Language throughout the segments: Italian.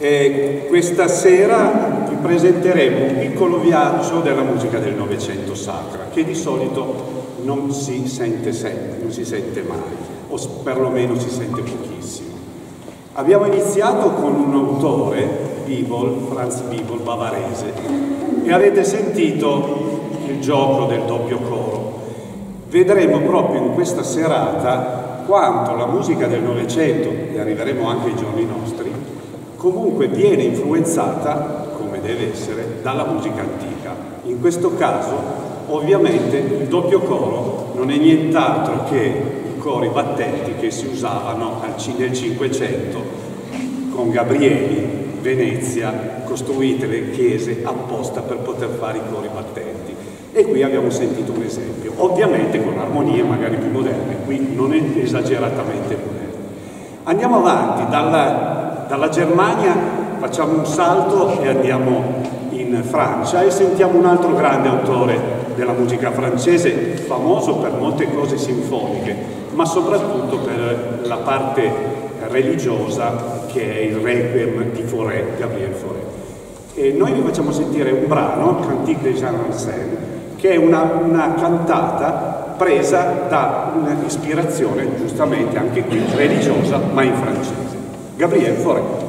E questa sera vi presenteremo un piccolo viaggio della musica del Novecento sacra, che di solito non si sente sempre, non si sente mai, o perlomeno si sente pochissimo. Abbiamo iniziato con un autore, Bibol, Franz Bibol, bavarese, e avete sentito il gioco del doppio coro. Vedremo proprio in questa serata quanto la musica del Novecento, e arriveremo anche ai giorni nostri, comunque viene influenzata, come deve essere, dalla musica antica. In questo caso, ovviamente, il doppio coro non è nient'altro che i cori battenti che si usavano nel Cinquecento con Gabrieli, Venezia, costruite le chiese apposta per poter fare i cori battenti. E qui abbiamo sentito un esempio, ovviamente con armonie magari più moderne, qui non è esageratamente moderne. Andiamo avanti, dalla dalla Germania facciamo un salto e andiamo in Francia e sentiamo un altro grande autore della musica francese, famoso per molte cose sinfoniche, ma soprattutto per la parte religiosa che è il Requiem di Fauré, Gabriel Fauré. E noi vi facciamo sentire un brano, Cantique de Jean Anselme, che è una, una cantata presa da un'ispirazione, giustamente anche qui religiosa, ma in francese. Gabriele, fuori.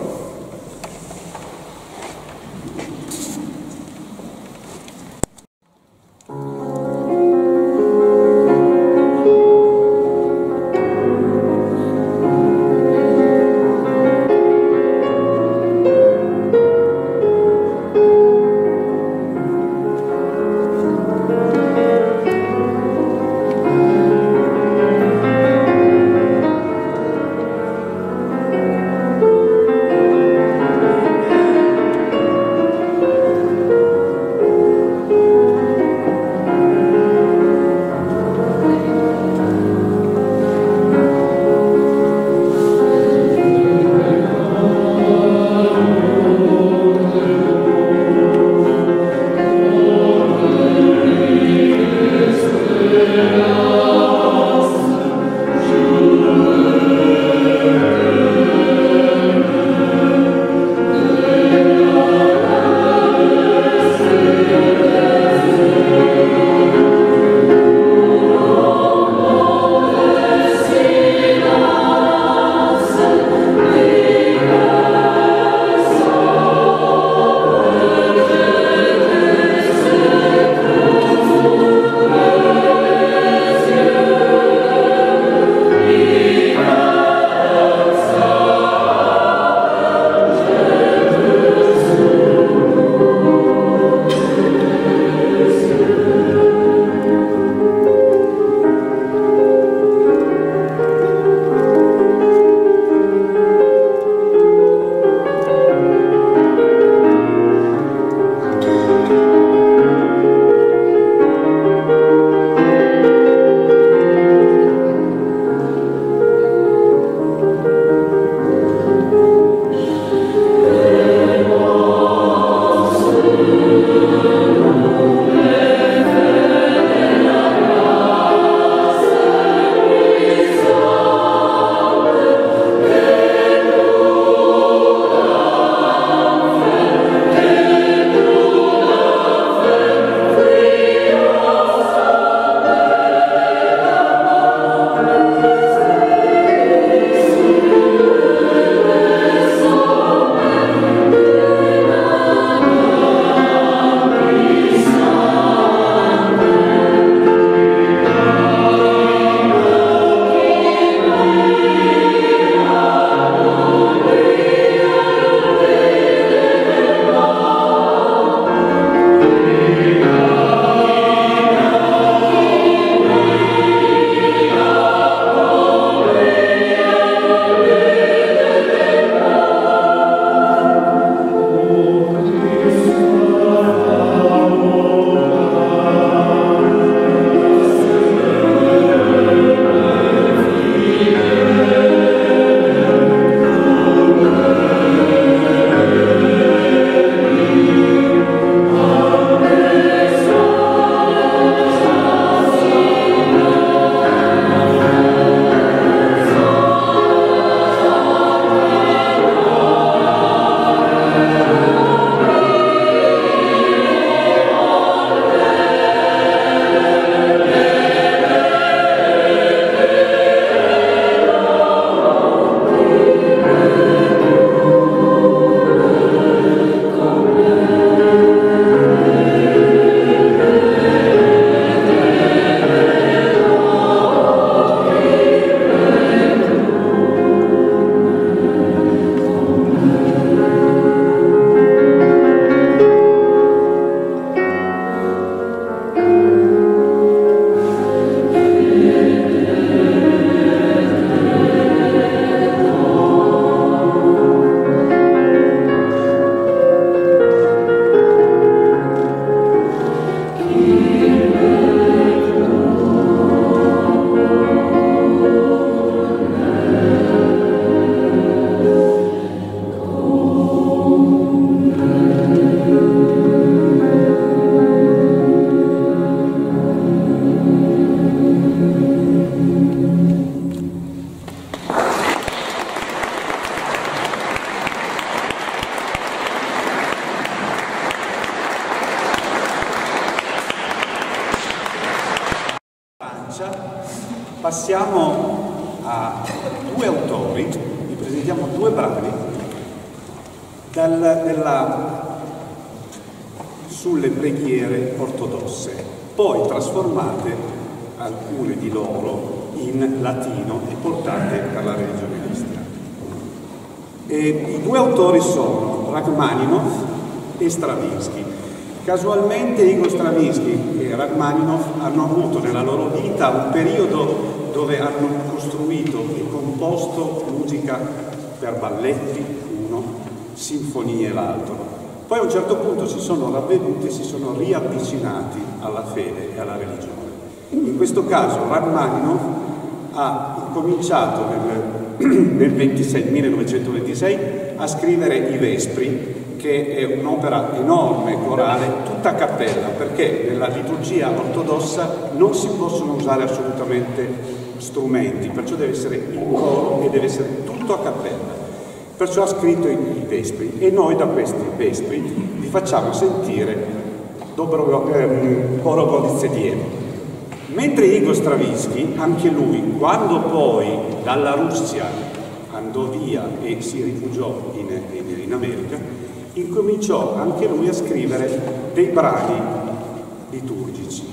Autori sono Rachmaninov e Stravinsky. Casualmente Igor Stravinsky e Rachmaninov hanno avuto nella loro vita un periodo dove hanno costruito e composto musica per balletti, uno, sinfonie l'altro. Poi a un certo punto si sono ravveduti e si sono riavvicinati alla fede e alla religione. In questo caso Rachmaninov ha incominciato nel, nel 26, 1926 a scrivere i Vespri, che è un'opera enorme, corale, tutta a cappella, perché nella liturgia ortodossa non si possono usare assolutamente strumenti, perciò deve essere in coro e deve essere tutto a cappella. Perciò ha scritto i, Vespri e noi da questi Vespri vi facciamo sentire Dobro, ehm, Coro Golizedievo. Mentre Igor Stravinsky, anche lui, quando poi dalla Russia andò via e si rifugiò in, in, in America, incominciò anche lui a scrivere dei brani liturgici.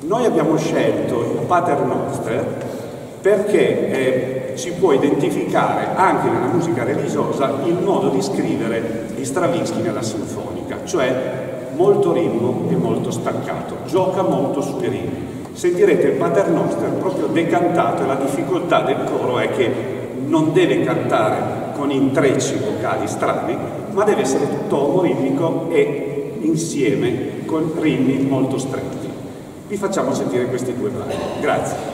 Noi abbiamo scelto il Pater Noster perché eh, ci può identificare anche nella musica religiosa il modo di scrivere di Stravinsky nella sinfonica, cioè molto ritmo e molto staccato, gioca molto sui ritmi. Sentirete il Pater Noster proprio decantato e la difficoltà del coro è che non deve cantare con intrecci vocali strani, ma deve essere tutto omoritmico e insieme con ritmi molto stretti. Vi facciamo sentire questi due brani. Grazie.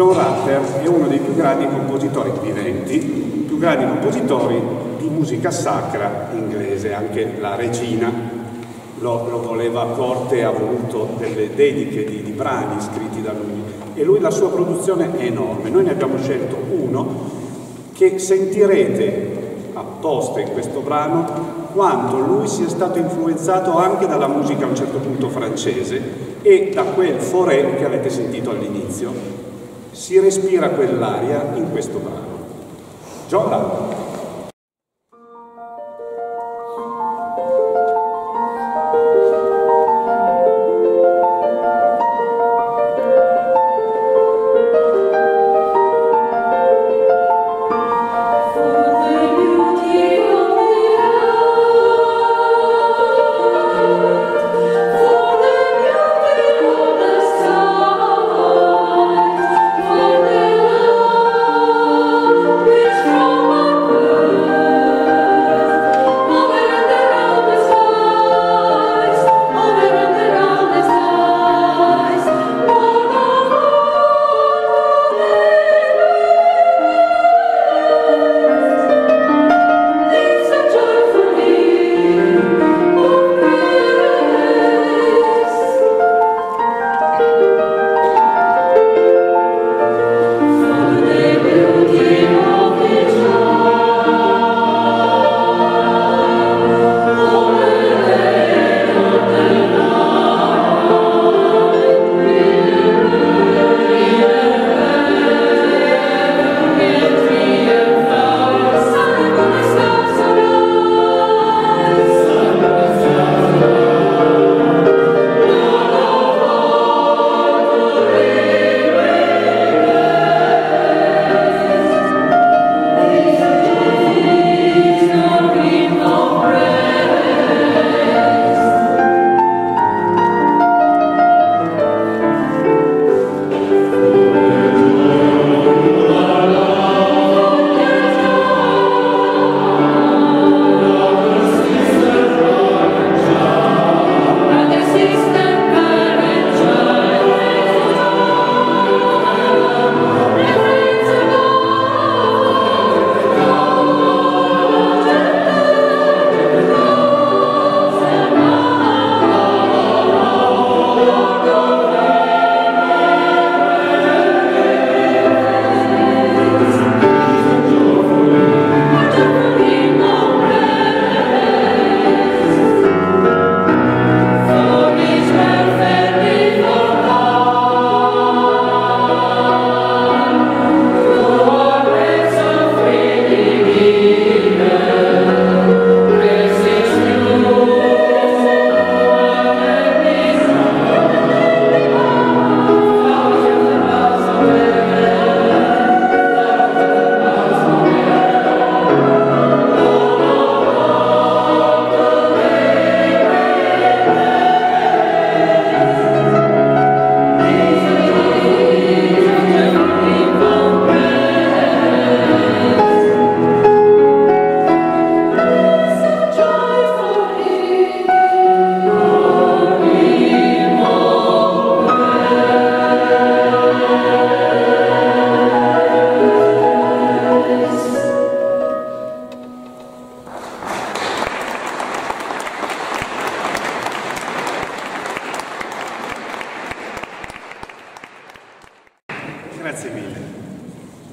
John Ratter è uno dei più grandi compositori viventi, più grandi compositori di musica sacra inglese, anche la regina lo, lo voleva a corte e ha voluto delle dediche di, di brani scritti da lui e lui la sua produzione è enorme. Noi ne abbiamo scelto uno che sentirete apposta in questo brano quanto lui sia stato influenzato anche dalla musica a un certo punto francese e da quel forêt che avete sentito all'inizio. Si respira quell'aria in questo brano. John Love.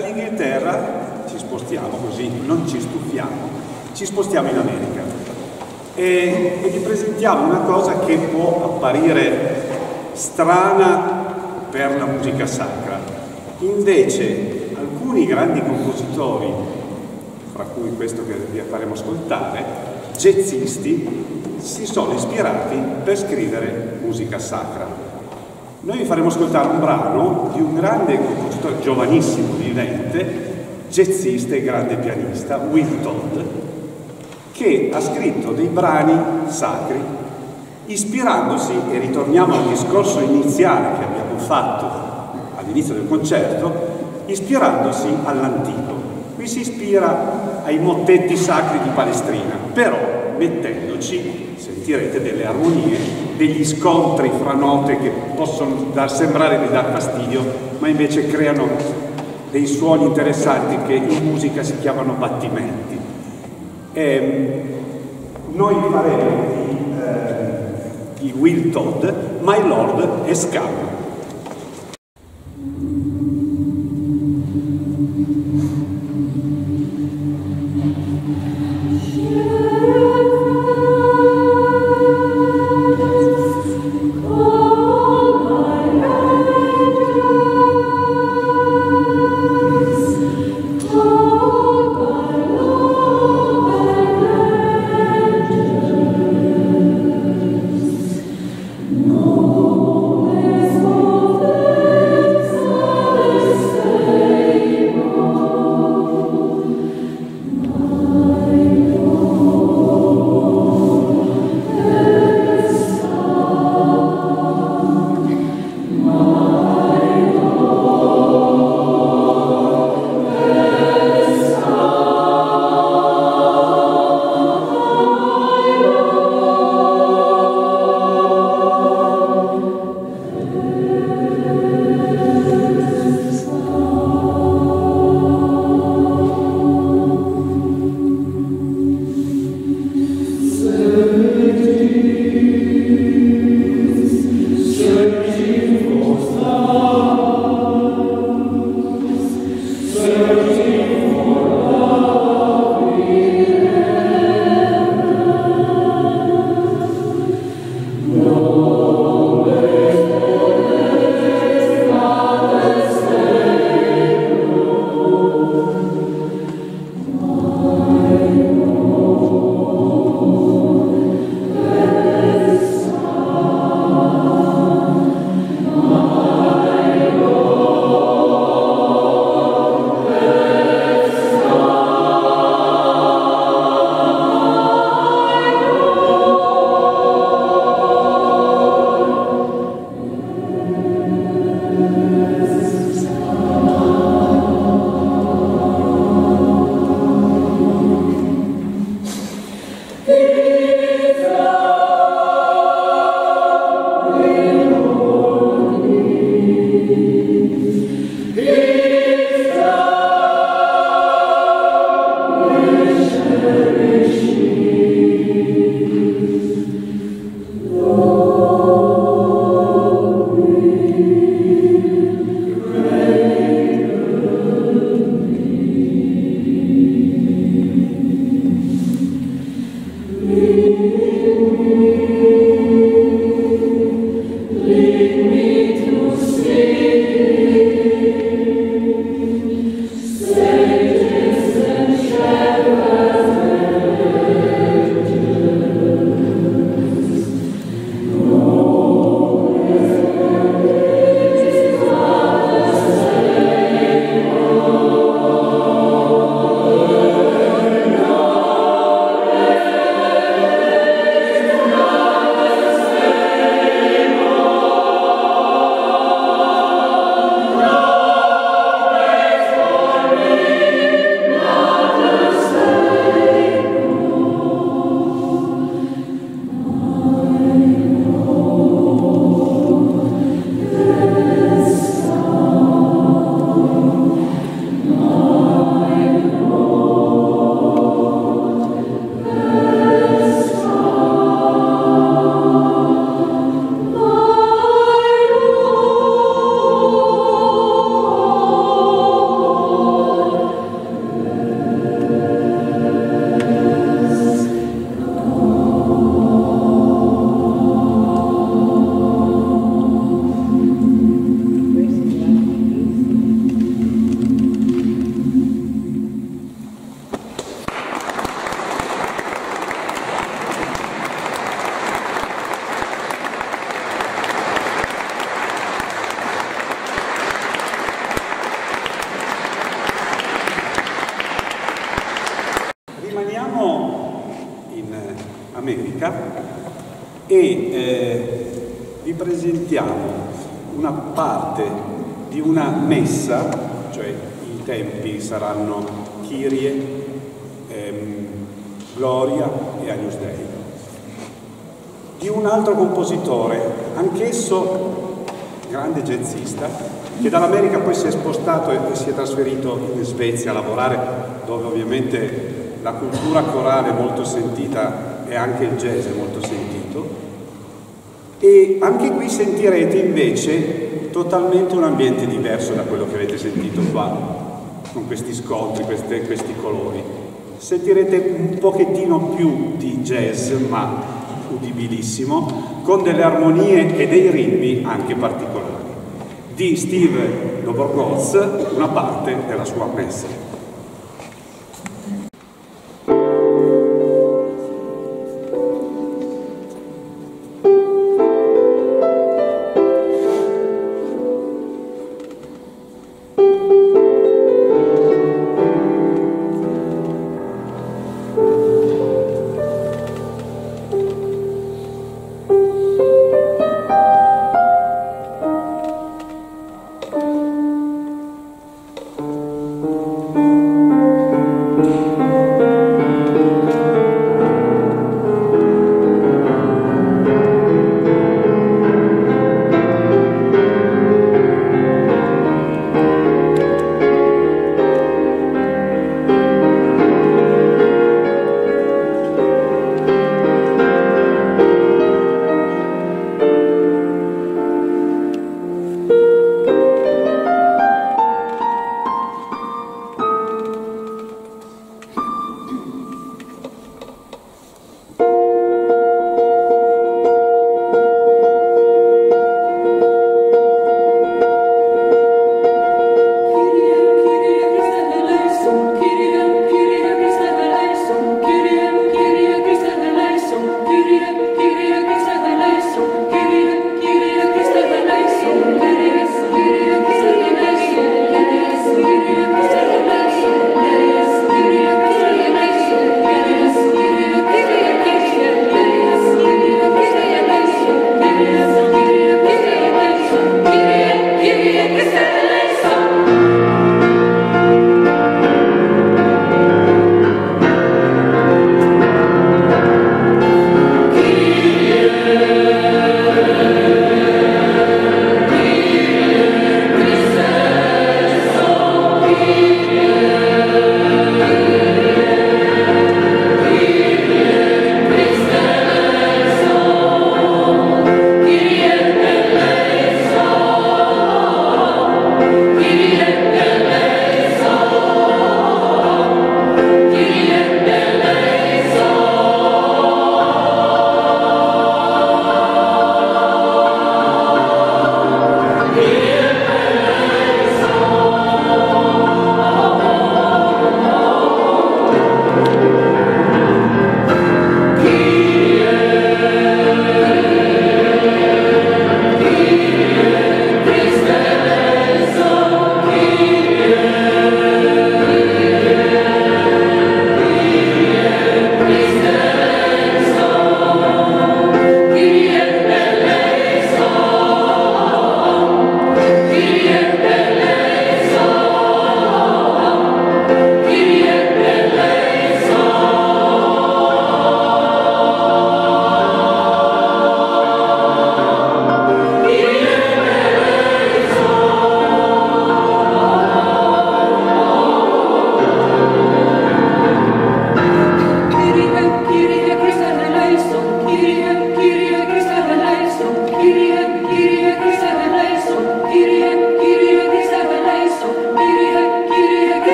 Dall'Inghilterra ci spostiamo così, non ci stufiamo, ci spostiamo in America e, e vi presentiamo una cosa che può apparire strana per la musica sacra. Invece alcuni grandi compositori, fra cui questo che vi faremo ascoltare, jazzisti, si sono ispirati per scrivere musica sacra. Noi vi faremo ascoltare un brano di un grande compositore, giovanissimo, vivente, jazzista e grande pianista, Will Todd, che ha scritto dei brani sacri ispirandosi, e ritorniamo al discorso iniziale che abbiamo fatto all'inizio del concerto, ispirandosi all'antico. Qui si ispira ai mottetti sacri di Palestrina, però mettendoci, sentirete delle armonie, degli scontri fra note che possono sembrare di dar fastidio, ma invece creano dei suoni interessanti che in musica si chiamano battimenti. E ehm, noi faremo di, eh, di Will Todd, My Lord e Scam. Svezia a lavorare, dove ovviamente la cultura corale è molto sentita e anche il jazz è molto sentito. E anche qui sentirete invece totalmente un ambiente diverso da quello che avete sentito qua, con questi scontri, queste, questi colori. Sentirete un pochettino più di jazz, ma udibilissimo, con delle armonie e dei ritmi anche particolari. Di Steve Dobrogos, una parte della sua messa.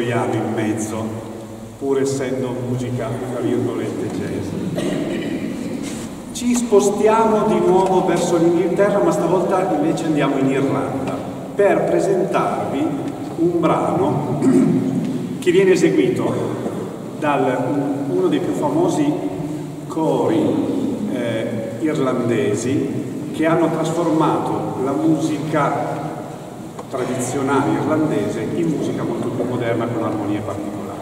Gregoriano in mezzo, pur essendo musica, tra virgolette, jazz. Ci spostiamo di nuovo verso l'Inghilterra, ma stavolta invece andiamo in Irlanda per presentarvi un brano che viene eseguito da uno dei più famosi cori eh, irlandesi che hanno trasformato la musica tradizionale irlandese in musica molto più moderna con armonie particolari.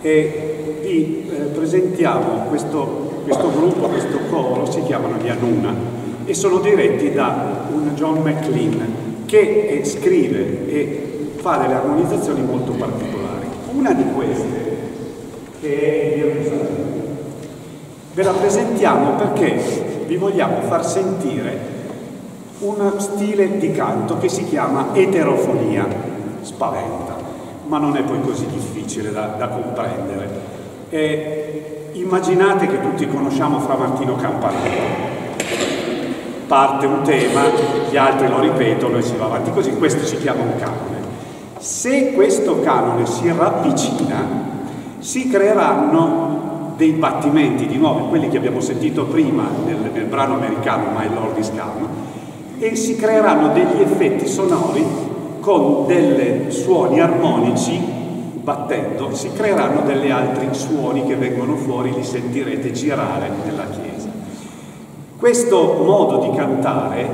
E vi eh, presentiamo questo, questo, gruppo, questo coro, si chiamano gli Anuna e sono diretti da un John McLean che scrive e fa delle armonizzazioni molto particolari. Una di queste, che è Gerusalemme, ve la presentiamo perché vi vogliamo far sentire un stile di canto che si chiama eterofonia, spaventa, ma non è poi così difficile da, da comprendere. E immaginate che tutti conosciamo Fra Martino Campanello, parte un tema, gli altri lo ripetono e si va avanti così, questo si chiama un canone. Se questo canone si ravvicina, si creeranno dei battimenti di nuovo, quelli che abbiamo sentito prima nel, nel brano americano My Lord is Come, e si creeranno degli effetti sonori con dei suoni armonici battendo, si creeranno degli altri suoni che vengono fuori, li sentirete girare nella chiesa. Questo modo di cantare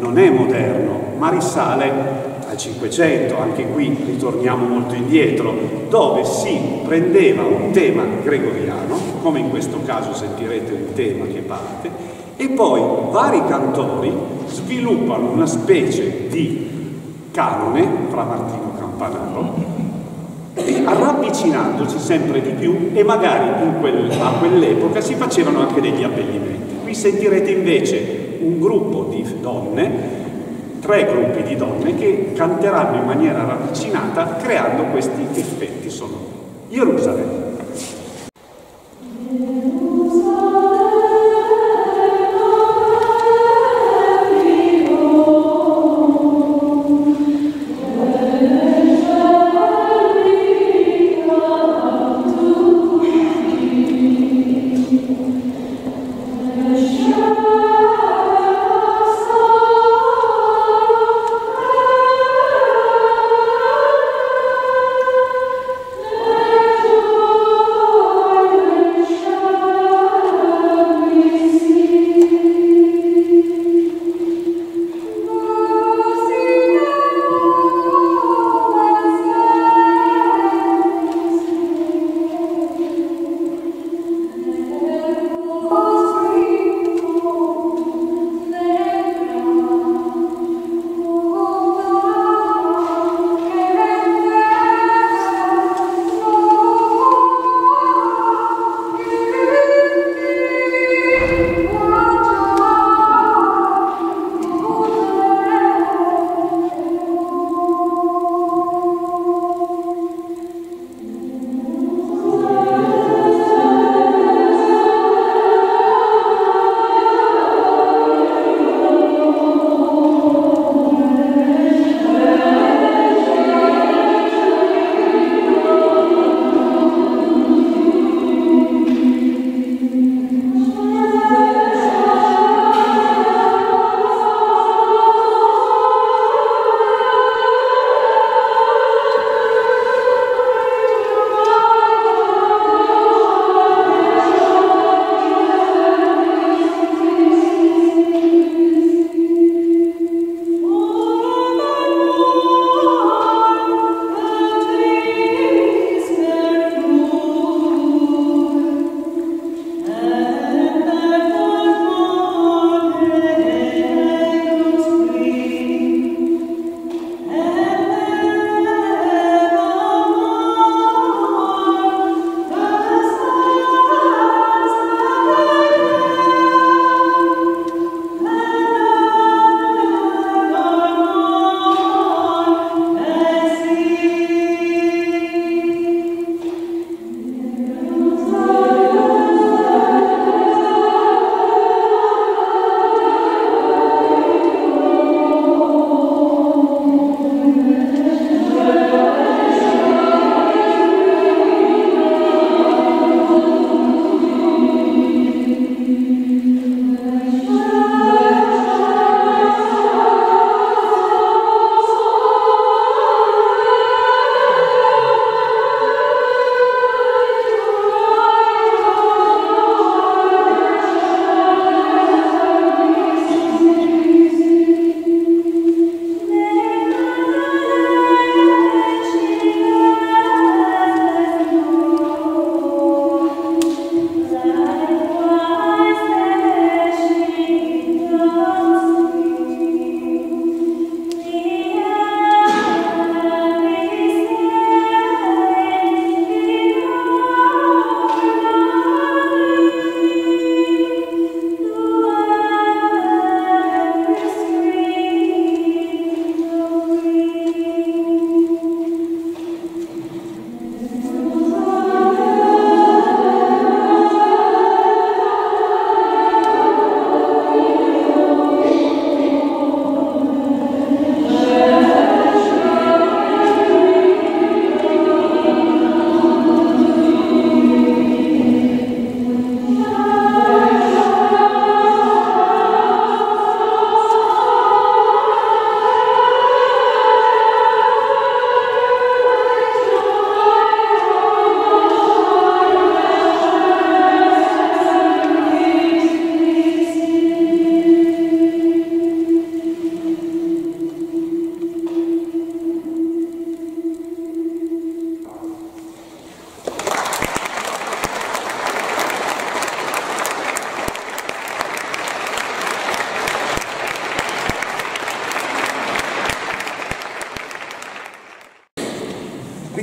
non è moderno, ma risale al Cinquecento, anche qui ritorniamo molto indietro, dove si prendeva un tema gregoriano, come in questo caso sentirete un tema che parte, e poi vari cantori sviluppano una specie di canone fra Martino Campanaro, ravvicinandoci sempre di più e magari quel, a quell'epoca si facevano anche degli abbellimenti. Qui sentirete invece un gruppo di donne tre gruppi di donne che canteranno in maniera ravvicinata creando questi effetti sonori. Gerusalemme.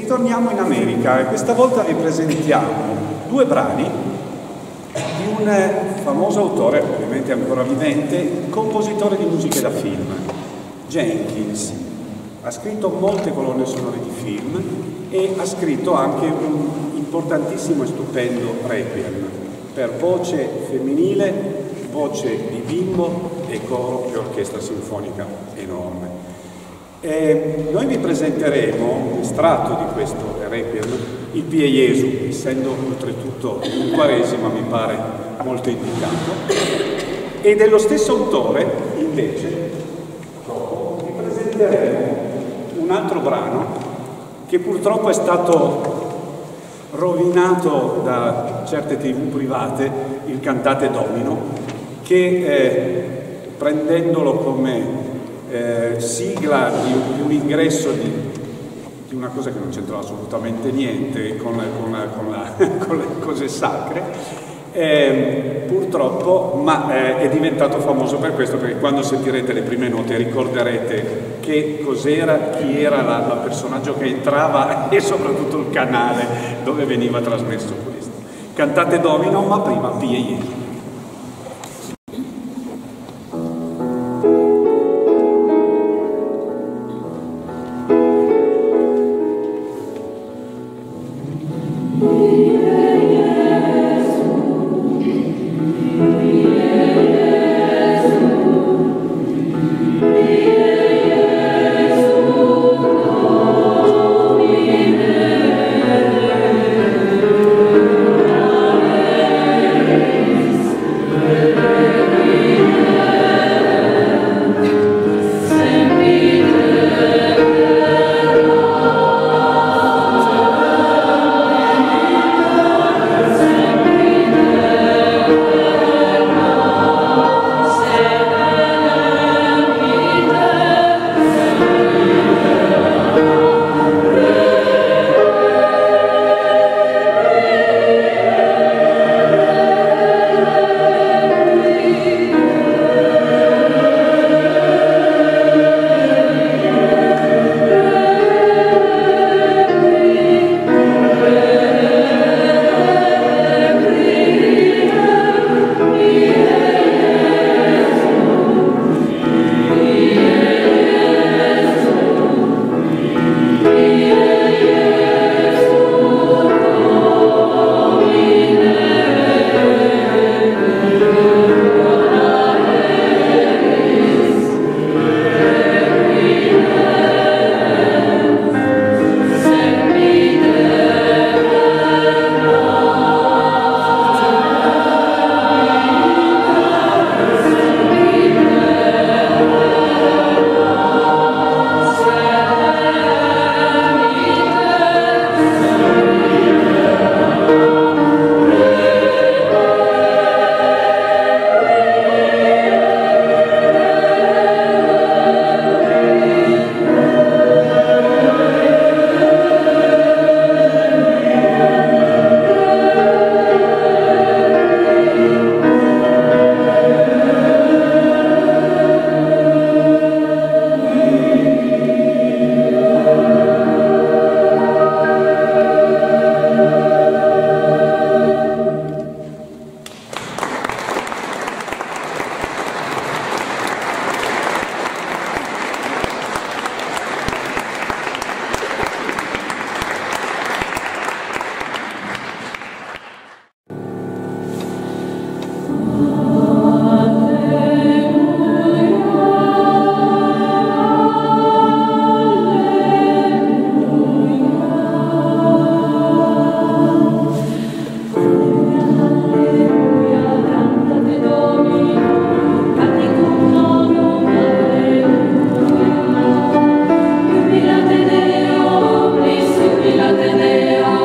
Domenica e questa volta vi presentiamo due brani di un famoso autore, ovviamente ancora vivente, compositore di musiche da film, Jenkins. Ha scritto molte colonne sonore di film e ha scritto anche un importantissimo e stupendo requiem per voce femminile, voce di bimbo e coro e orchestra sinfonica enorme. E noi vi presenteremo estratto di questo Requiem, il Pie Jesu, essendo oltretutto un quaresima mi pare molto indicato, e dello stesso autore invece vi presenteremo un altro brano che purtroppo è stato rovinato da certe tv private, il cantate domino, che eh, prendendolo come eh, sigla di, di, un ingresso di, di, una cosa che non c'entrava assolutamente niente con, con, con, la, con le cose sacre, eh, purtroppo, ma eh, è diventato famoso per questo, perché quando sentirete le prime note ricorderete che cos'era, chi era la, personaggio che entrava e soprattutto il canale dove veniva trasmesso questo. Cantate Domino, ma prima Pie. Yeah.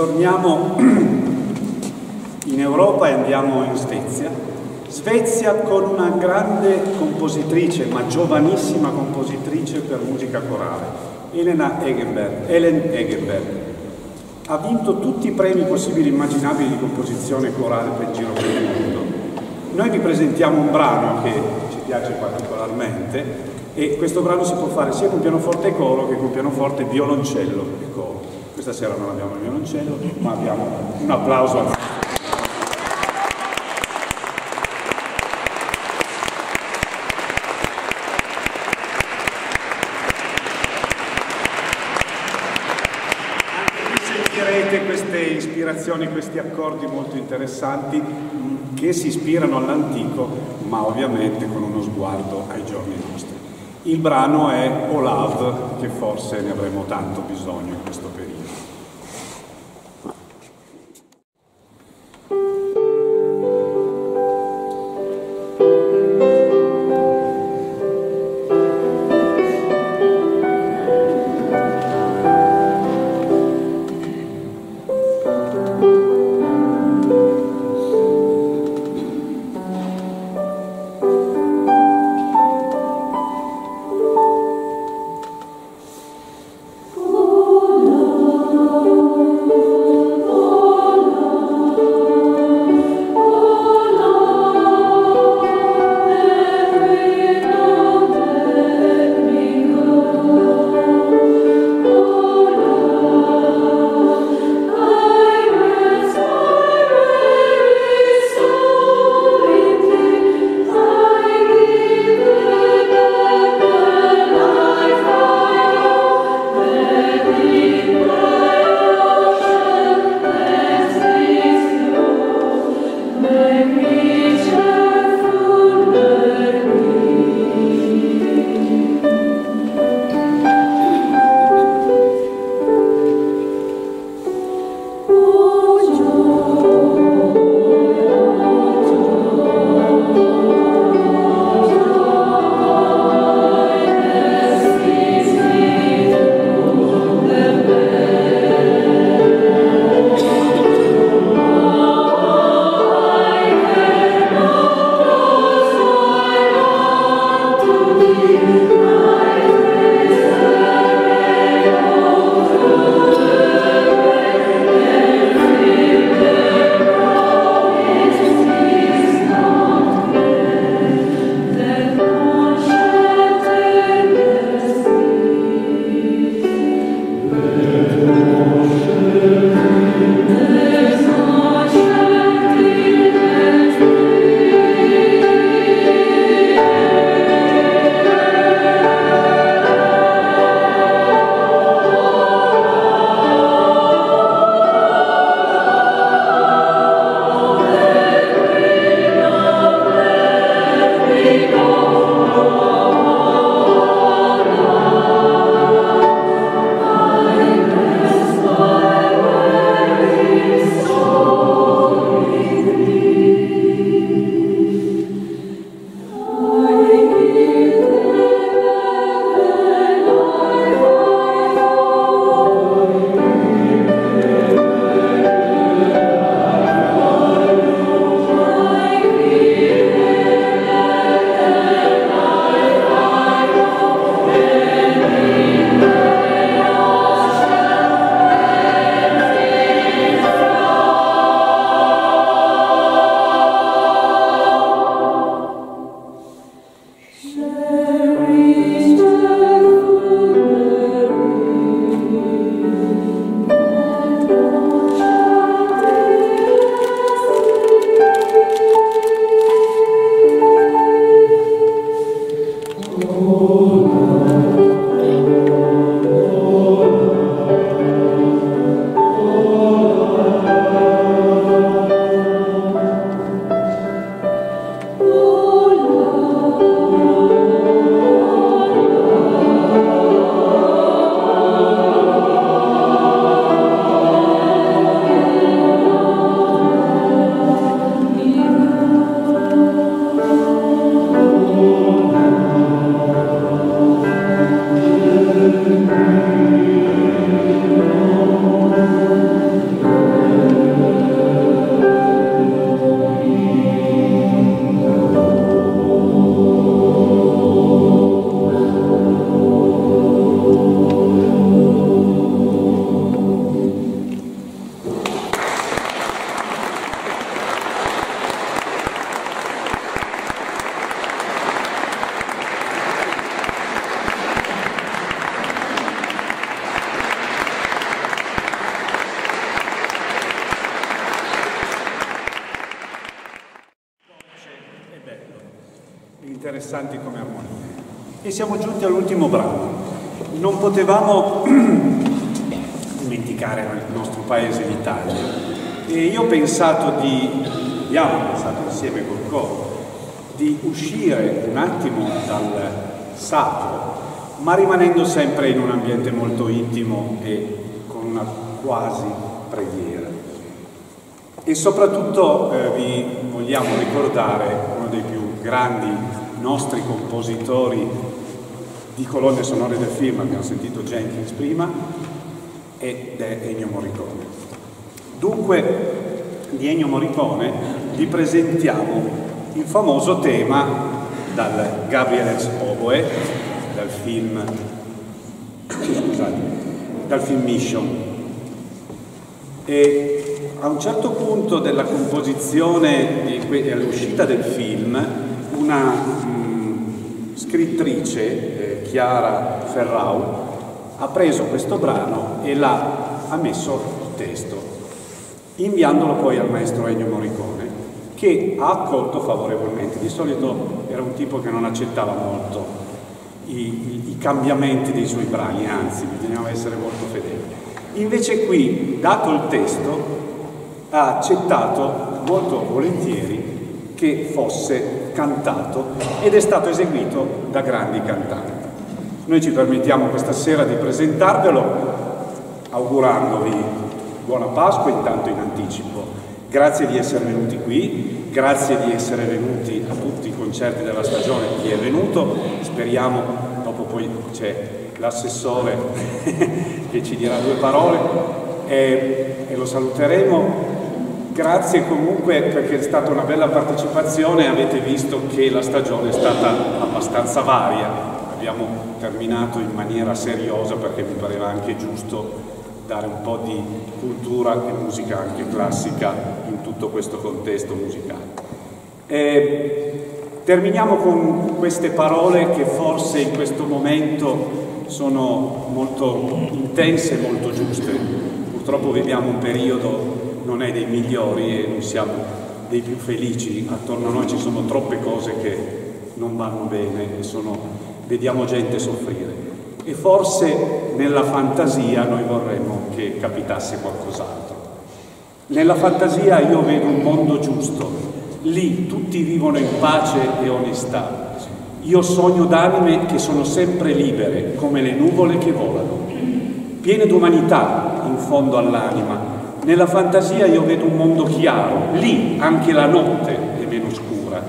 Ritorniamo in Europa e andiamo in Svezia. Svezia con una grande compositrice, ma giovanissima compositrice per musica corale, Elena Egenberg, Ellen Egenberg. Ha vinto tutti i premi possibili e immaginabili di composizione corale per giro per il mondo. Noi vi presentiamo un brano che ci piace particolarmente e questo brano si può fare sia con pianoforte e coro che con pianoforte, violoncello e coro. Questa sera non abbiamo il violoncello, ma abbiamo un applauso a sentirete queste ispirazioni, questi accordi molto interessanti che si ispirano all'antico, ma ovviamente con uno sguardo ai giorni nostri. Il brano è Olav, che forse ne avremo tanto bisogno in questo attimo dal sacro, ma rimanendo sempre in un ambiente molto intimo e con una quasi preghiera. E soprattutto eh, vi vogliamo ricordare uno dei più grandi nostri compositori di colonne sonore del film, abbiamo sentito Jenkins prima, ed è Ennio Morricone. Dunque, di Ennio Morricone vi presentiamo il famoso tema dal Gabriel's Oboe, dal film, scusate, dal film Mission. E a un certo punto della composizione e all'uscita del film, una mh, scrittrice, eh, Chiara Ferrau, ha preso questo brano e l'ha ha messo il testo, inviandolo poi al maestro Ennio Morricone, che ha accolto favorevolmente. Di solito era un tipo che non accettava molto i, i, i cambiamenti dei suoi brani, anzi bisognava essere molto fedeli. Invece qui, dato il testo, ha accettato molto volentieri che fosse cantato ed è stato eseguito da grandi cantanti. Noi ci permettiamo questa sera di presentarvelo augurandovi buona Pasqua intanto in anticipo. Grazie di essere venuti qui, grazie di essere venuti a tutti i concerti della stagione, chi è venuto, speriamo, dopo poi c'è l'assessore che ci dirà due parole e, e lo saluteremo. Grazie comunque perché è stata una bella partecipazione, avete visto che la stagione è stata abbastanza varia, abbiamo terminato in maniera seriosa perché mi pareva anche giusto dare un po' di cultura e musica anche classica tutto questo contesto musicale. E terminiamo con queste parole che forse in questo momento sono molto intense e molto giuste. Purtroppo viviamo un periodo non è dei migliori e non siamo dei più felici, attorno a noi ci sono troppe cose che non vanno bene e sono, vediamo gente soffrire. E forse nella fantasia noi vorremmo che capitasse qualcos'altro. Nella fantasia io vedo un mondo giusto, lì tutti vivono in pace e onestà. Io sogno d'anime che sono sempre libere, come le nuvole che volano, piene d'umanità in fondo all'anima, nella fantasia io vedo un mondo chiaro, lì anche la notte è meno scura.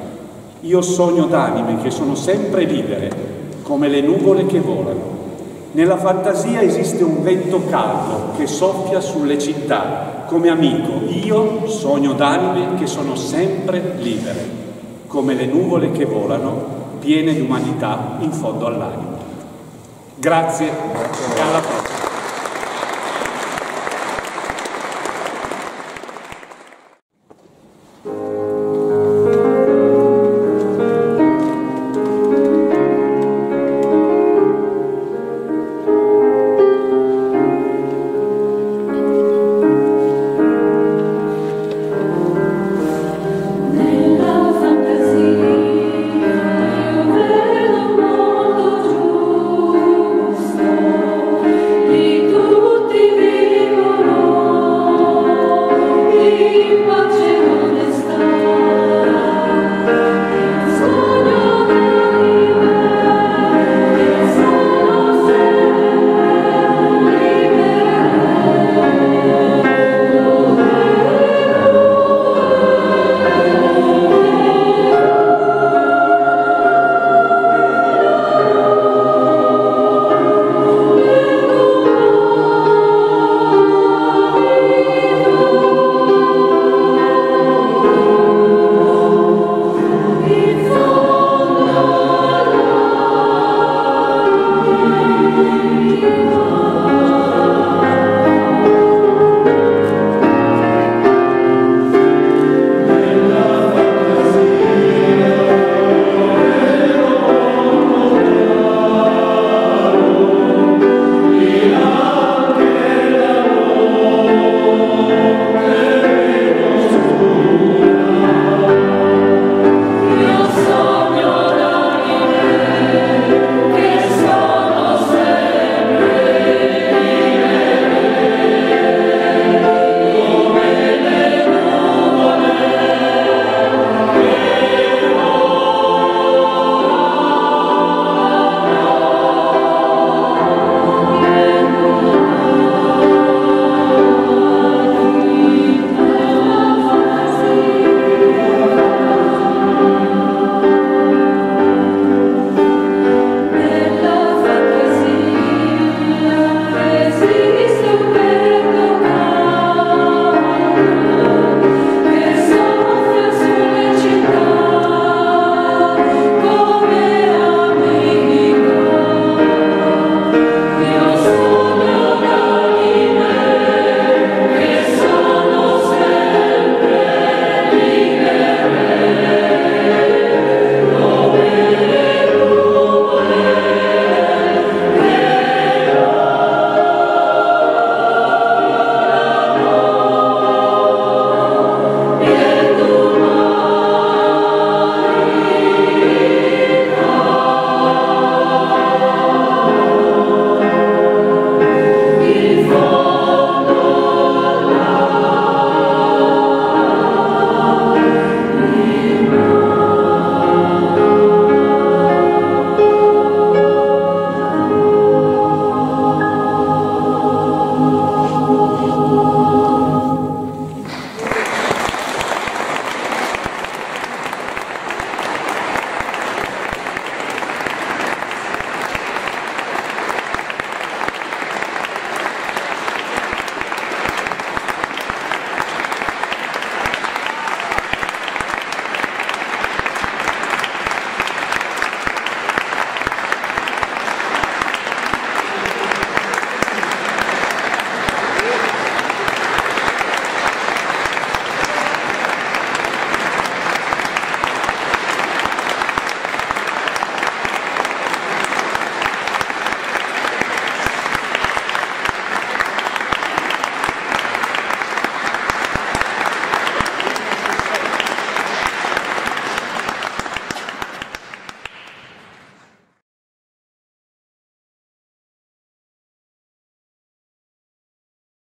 Io sogno d'anime che sono sempre libere, come le nuvole che volano. Nella fantasia esiste un vento caldo che soffia sulle città, come amico. Io sogno d'anime che sono sempre libere, come le nuvole che volano, piene di umanità in fondo all'anima. Grazie e alla prossima.